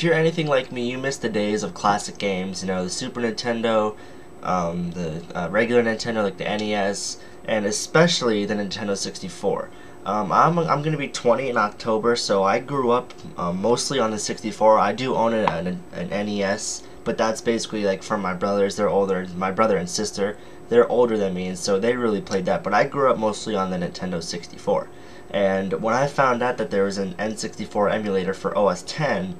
if you're anything like me, you miss the days of classic games. You know, the Super Nintendo, um, the uh, regular Nintendo, like the NES, and especially the Nintendo 64. Um, I'm, I'm going to be 20 in October, so I grew up um, mostly on the 64. I do own an, an NES, but that's basically like from my brothers. They're older. My brother and sister, they're older than me, and so they really played that. But I grew up mostly on the Nintendo 64. And when I found out that there was an N64 emulator for OS X,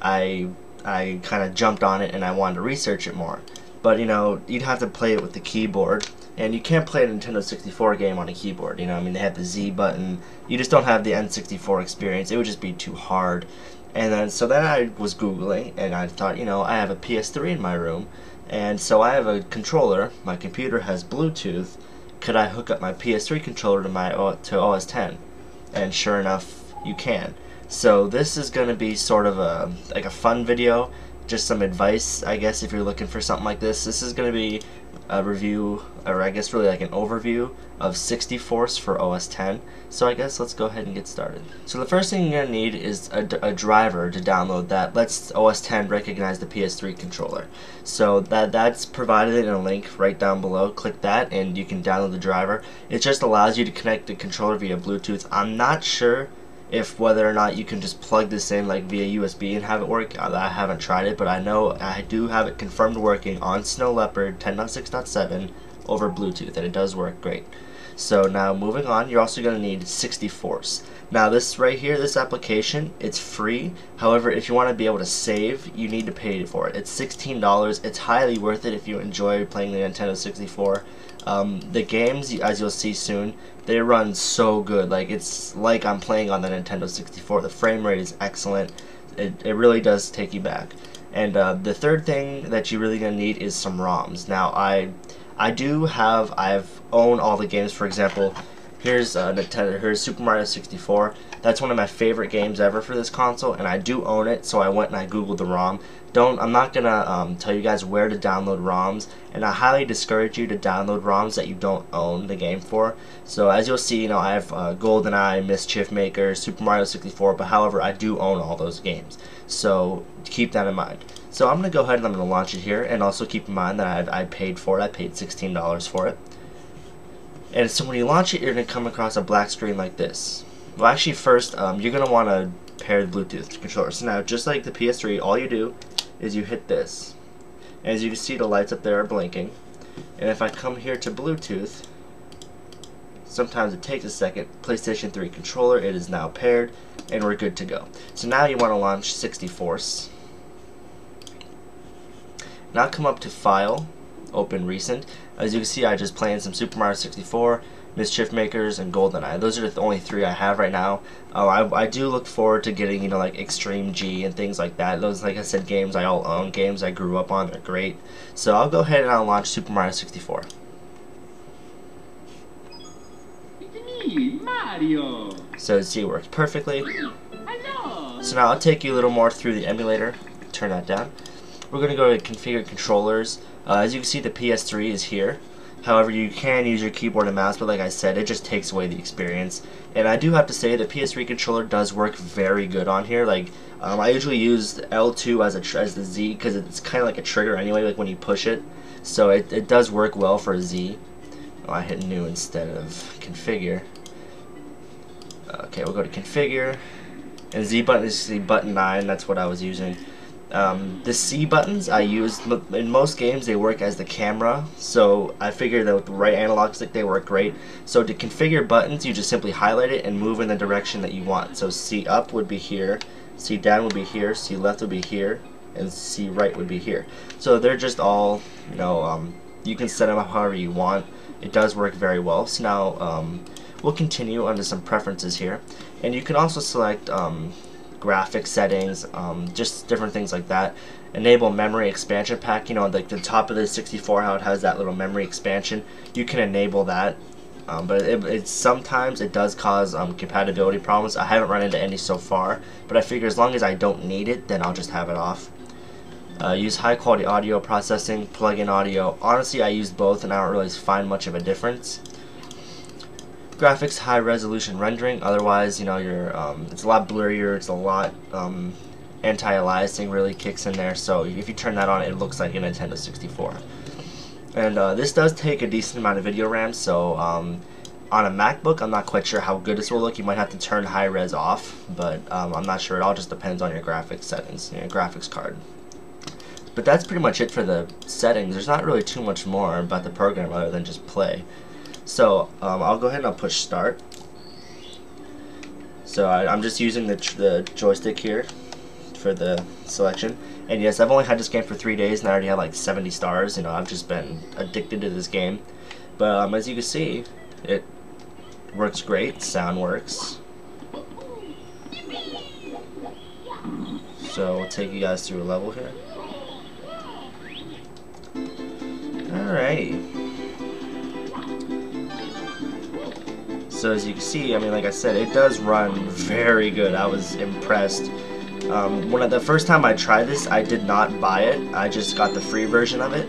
I I kind of jumped on it and I wanted to research it more. But you know, you'd have to play it with the keyboard, and you can't play a Nintendo 64 game on a keyboard. You know, I mean, they have the Z button. You just don't have the N64 experience. It would just be too hard. And then, so then I was Googling, and I thought, you know, I have a PS3 in my room, and so I have a controller. My computer has Bluetooth. Could I hook up my PS3 controller to my to OS X? And sure enough, you can. So this is going to be sort of a like a fun video, just some advice, I guess, if you're looking for something like this. This is going to be a review, or I guess really like an overview of Sixtyforce for OS X. So I guess let's go ahead and get started. So the first thing you're going to need is a, a, driver to download that lets OS X recognize the PS3 controller. So that that's provided in a link right down below. Click that and you can download the driver. It just allows you to connect the controller via Bluetooth. I'm not sure if whether or not you can just plug this in like via USB and have it work. I haven't tried it, but I know I do have it confirmed working on Snow Leopard 10.6.7 over Bluetooth, and it does work great. So now moving on, you're also going to need Sixtyforce. Now this right here, this application, it's free. However, if you want to be able to save, you need to pay for it. It's $16. It's highly worth it if you enjoy playing the Nintendo 64. Um, the games, as you'll see soon, they run so good. Like it's like I'm playing on the Nintendo 64. The frame rate is excellent. It, it really does take you back. And uh, the third thing that you're really gonna need is some ROMs. Now I I do have I've owned all the games. For example, here's uh, Nintendo. Here's Super Mario 64. That's one of my favorite games ever for this console, and I do own it. So I went and I googled the ROM. Don't I'm not gonna um, tell you guys where to download ROMs, and I highly discourage you to download ROMs that you don't own the game for. So as you'll see, you know I have uh, GoldenEye, Mischief Maker, Super Mario 64, but however I do own all those games. So keep that in mind. So I'm gonna go ahead and I'm gonna launch it here, and also keep in mind that I, I paid for it. I paid $16 for it. And so when you launch it, you're going to come across a black screen like this. Well, actually, first, um, you're going to want to pair the Bluetooth controller. So now, just like the PS3, all you do is you hit this. And as you can see, the lights up there are blinking. And if I come here to Bluetooth, sometimes it takes a second. PlayStation 3 controller, it is now paired, and we're good to go. So now you want to launch Sixtyforce. Now come up to File, Open Recent. As you can see, I just playing some Super Mario 64, Mischief Makers, and GoldenEye. Those are the only three I have right now. Uh, I, I do look forward to getting, you know, like Extreme G and things like that. Those, like I said, games I all own, games I grew up on, they're great. So I'll go ahead and I'll launch Super Mario 64. Mario. So see, it works perfectly. Hello. So now I'll take you a little more through the emulator. Turn that down. We're going to go to configure controllers. Uh, as you can see, the PS3 is here. However, you can use your keyboard and mouse, but like I said, it just takes away the experience. And I do have to say, the PS3 controller does work very good on here. Like, um, I usually use L2 as a as the Z because it's kind of like a trigger anyway, like when you push it. So it, it does work well for a Z. Oh, I hit new instead of configure. Okay, we'll go to configure. And Z button is the button 9, that's what I was using. Um, the C buttons I use in most games they work as the camera. So I figured that with the right analog stick they work great. So to configure buttons you just simply highlight it and move in the direction that you want. So C up would be here C down would be here C left would be here and C right would be here. So they're just all you know um, you can set them up however you want. It does work very well. So now um, we'll continue under some preferences here. And you can also select um, graphic settings, um, just different things like that. Enable memory expansion pack, you know, like the top of the 64, how it has that little memory expansion. You can enable that, um, but it, it, sometimes it does cause um, compatibility problems. I haven't run into any so far, but I figure as long as I don't need it, then I'll just have it off. Uh, use high quality audio processing, plug-in audio. Honestly, I use both and I don't really find much of a difference graphics high resolution rendering otherwise you know you're um, it's a lot blurrier it's a lot um, anti-aliasing really kicks in there. So if you turn that on, it looks like a Nintendo 64. And uh, this does take a decent amount of video RAM, so um, on a MacBook, I'm not quite sure how good this will look. You might have to turn high res off, but um, I'm not sure. It all just depends on your graphics settings, your graphics card. But that's pretty much it for the settings. There's not really too much more about the program other than just play. So um, I'll go ahead and I'll push start. So I, am just using the, the joystick here for the selection. And yes, I've only had this game for three days and I already have like 70 stars. You know, I've just been addicted to this game. But um, as you can see, it works great. Sound works. So we'll take you guys through a level here. Alright. So as you can see, I mean, like I said, it does run very good. I was impressed. Um, when I, the first time I tried this, I did not buy it. I just got the free version of it.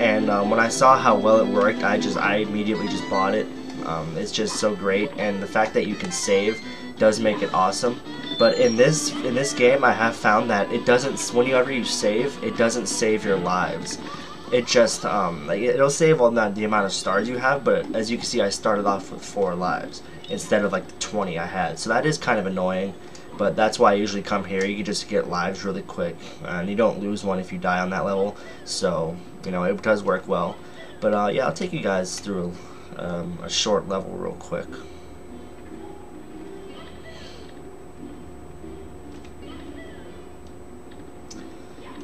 And um, when I saw how well it worked, I just I immediately just bought it. Um, it's just so great, and the fact that you can save does make it awesome. But in this in this game, I have found that it doesn't. Whenever you save, it doesn't save your lives it just um, like it'll save all that the amount of stars you have but as you can see I started off with four lives instead of like the 20 I had. So that is kind of annoying but that's why I usually come here. You can just get lives really quick and you don't lose one if you die on that level. So you know it does work well. But uh, yeah I'll take you guys through um, a short level real quick.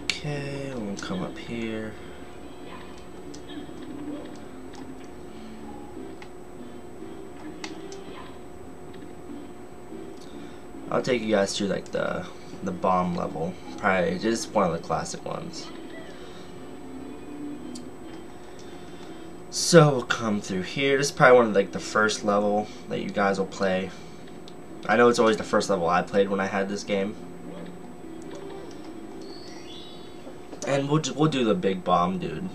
Okay we'll come up here I'll take you guys through like the the bomb level. Probably just one of the classic ones. So we'll come through here. This is probably one of like the first level that you guys will play. I know it's always the first level I played when I had this game. And we'll we'll do the big bomb, dude.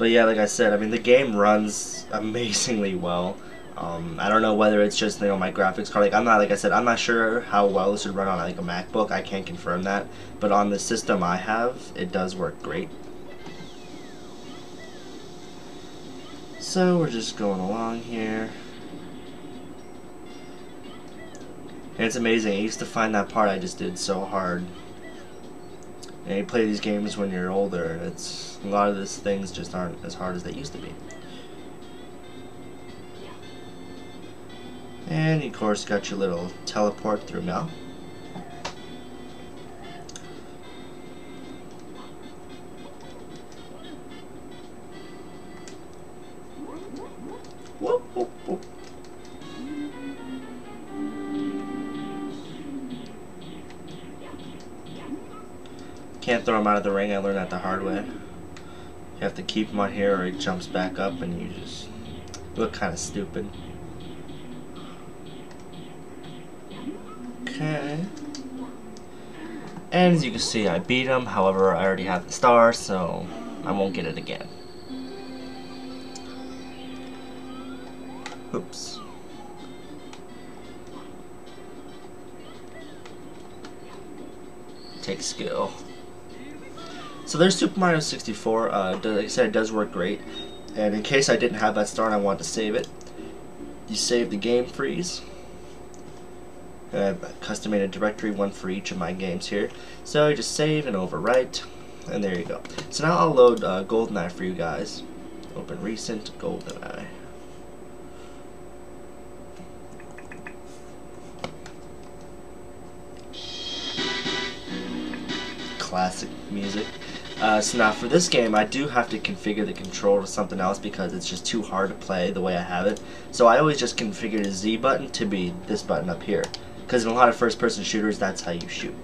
But yeah, like I said, I mean the game runs amazingly well. Um, I don't know whether it's just you know my graphics card. Like I'm not like I said, I'm not sure how well this would run on like a MacBook. I can't confirm that, but on the system I have, it does work great. So we're just going along here. And it's amazing. I used to find that part I just did so hard. And you play these games when you're older, it's a lot of these things just aren't as hard as they used to be. And of course got your little teleport through now. Throw him out of the ring, I learned that the hard way. You have to keep him on here or he jumps back up and you just look kind of stupid. Okay. And as you can see, I beat him. However, I already have the star, so I won't get it again. Oops. Take skill. So there's Super Mario 64. Uh, like I said, it does work great. And in case I didn't have that star and I wanted to save it, you save the game freeze. I've custom made a directory, one for each of my games here. So you just save and overwrite, and there you go. So now I'll load uh, GoldenEye for you guys. Open recent GoldenEye. Classic music. Uh, so now for this game, I do have to configure the control to something else because it's just too hard to play the way I have it. So I always just configure the Z button to be this button up here. Because in a lot of first-person shooters, that's how you shoot.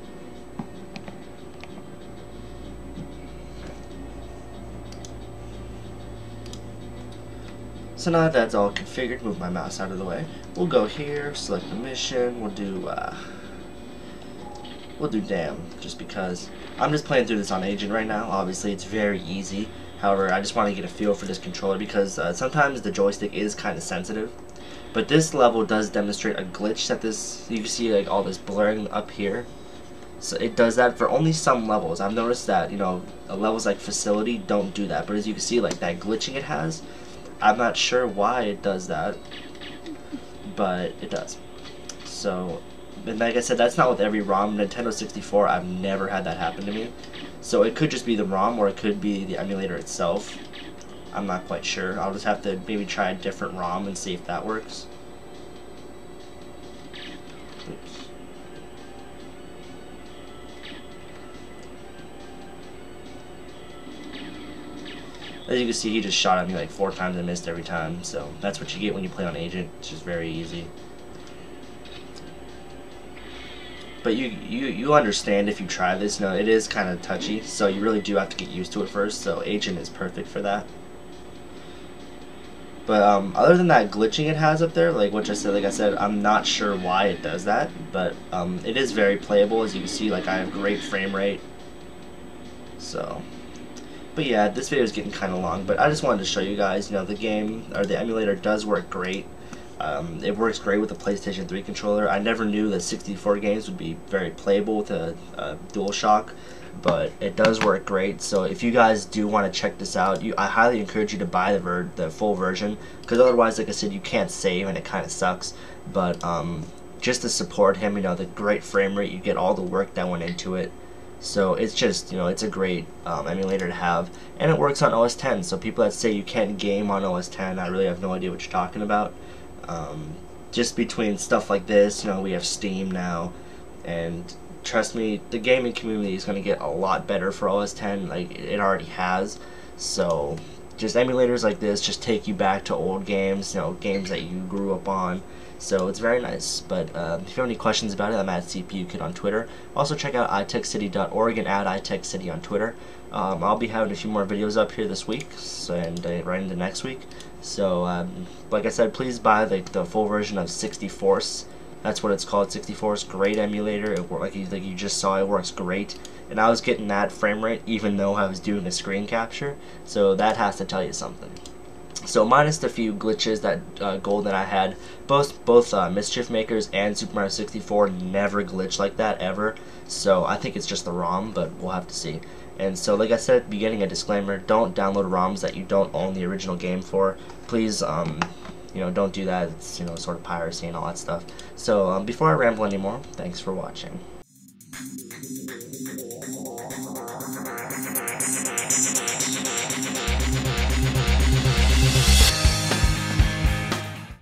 So now that that's all configured, move my mouse out of the way. We'll go here, select the mission, we'll do uh, we'll do Dam, just because I'm just playing through this on Agent right now. Obviously, it's very easy. However, I just want to get a feel for this controller because uh, sometimes the joystick is kind of sensitive. But this level does demonstrate a glitch that this, you can see like all this blurring up here. So it does that for only some levels. I've noticed that, you know, levels like Facility don't do that. But as you can see, like that glitching it has, I'm not sure why it does that. But it does. So, and like I said, that's not with every ROM. Nintendo 64, I've never had that happen to me. So it could just be the ROM or it could be the emulator itself. I'm not quite sure. I'll just have to maybe try a different ROM and see if that works. Oops. As you can see, he just shot at me like four times and missed every time. So that's what you get when you play on Agent. It's just very easy. But you, you you understand if you try this. No, it is kind of touchy, so you really do have to get used to it first. So Agent is perfect for that. But um, other than that glitching it has up there, like which I said, like I said, I'm not sure why it does that, but um, it is very playable. As you can see, like I have great frame rate. So, but yeah, this video is getting kind of long, but I just wanted to show you guys, you know, the game or the emulator does work great. Um, it works great with the PlayStation 3 controller. I never knew that 64 games would be very playable with a, a DualShock, but it does work great. So if you guys do want to check this out, you, I highly encourage you to buy the, ver the full version, because otherwise, like I said, you can't save and it kind of sucks. But um, just to support him, you know, the great frame rate, you get all the work that went into it. So it's just, you know, it's a great um, emulator to have. And it works on OS X, so people that say you can't game on OS X, I really have no idea what you're talking about. Um, just between stuff like this, you know, we have Steam now, and trust me, the gaming community is going to get a lot better for OS X, like it already has. So, just emulators like this just take you back to old games, you know, games that you grew up on. So it's very nice. But uh, if you have any questions about it, I'm at CPU Kid on Twitter. Also check out itechcity.org and at itechcity on Twitter. Um, I'll be having a few more videos up here this week and uh, right into next week. So, um, like I said, please buy the, the full version of Sixtyforce. That's what it's called, Sixtyforce. Great emulator. It, like, you, like you just saw, it works great. And I was getting that frame rate even though I was doing a screen capture. So that has to tell you something. So minus the few glitches that uh, GoldenEye had, both both uh, Mischief Makers and Super Mario 64 never glitch like that ever. So I think it's just the ROM, but we'll have to see. And so, like I said, beginning a disclaimer: don't download ROMs that you don't own the original game for. Please, um, you know, don't do that. It's you know sort of piracy and all that stuff. So um, before I ramble anymore, thanks for watching.